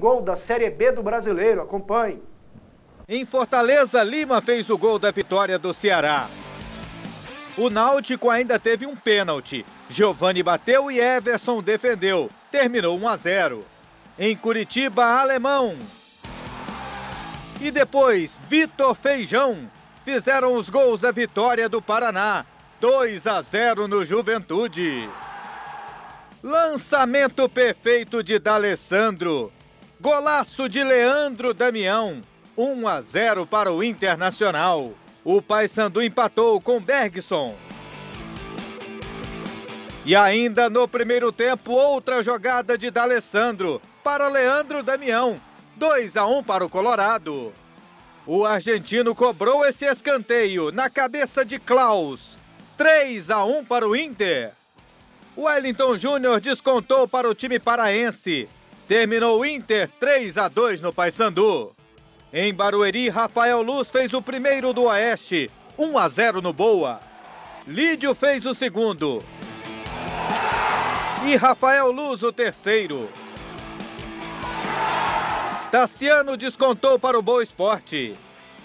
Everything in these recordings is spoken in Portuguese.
gol da Série B do Brasileiro. Acompanhe. Em Fortaleza, Lima fez o gol da vitória do Ceará. O Náutico ainda teve um pênalti. Giovani bateu e Everson defendeu. Terminou 1 a 0. Em Curitiba, Alemão. E depois, Vitor Feijão. Fizeram os gols da vitória do Paraná. 2 a 0 no Juventude. Lançamento perfeito de D'Alessandro. Golaço de Leandro Damião. 1 a 0 para o Internacional. O Paysandu empatou com Bergson. E ainda no primeiro tempo, outra jogada de D'Alessandro para Leandro Damião. 2 a 1 para o Colorado. O argentino cobrou esse escanteio na cabeça de Klaus. 3 a 1 para o Inter. Wellington Júnior descontou para o time paraense. Terminou Inter 3 a 2 no Paysandu. Em Barueri, Rafael Luz fez o primeiro do Oeste, 1 a 0 no Boa. Lídio fez o segundo. E Rafael Luz o terceiro. Tassiano descontou para o Boa Esporte.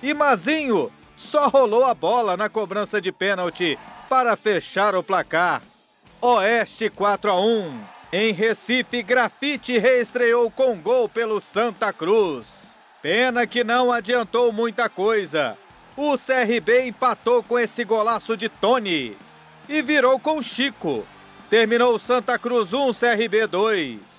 E Mazinho só rolou a bola na cobrança de pênalti para fechar o placar. Oeste 4 a 1. Em Recife, Grafite reestreou com gol pelo Santa Cruz. Pena que não adiantou muita coisa. O CRB empatou com esse golaço de Tony e virou com Chico. Terminou Santa Cruz 1, CRB 2.